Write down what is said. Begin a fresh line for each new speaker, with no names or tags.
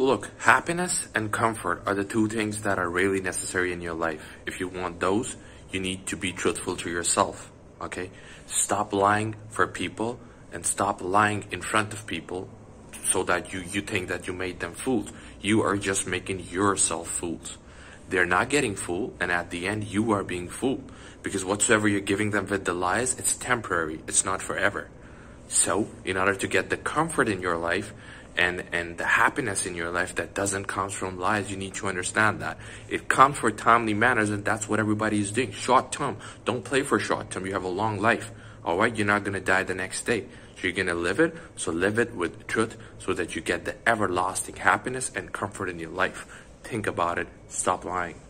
Look, happiness and comfort are the two things that are really necessary in your life. If you want those, you need to be truthful to yourself. Okay? Stop lying for people and stop lying in front of people so that you, you think that you made them fools. You are just making yourself fools. They're not getting fooled, and at the end, you are being fooled. Because whatsoever you're giving them with the lies, it's temporary, it's not forever. So, in order to get the comfort in your life and, and the happiness in your life that doesn't come from lies, you need to understand that. It comes for timely manners, and that's what everybody is doing. Short term. Don't play for short term. You have a long life. Alright? You're not gonna die the next day. So you're gonna live it, so live it with truth so that you get the everlasting happiness and comfort in your life. Think about it. Stop lying.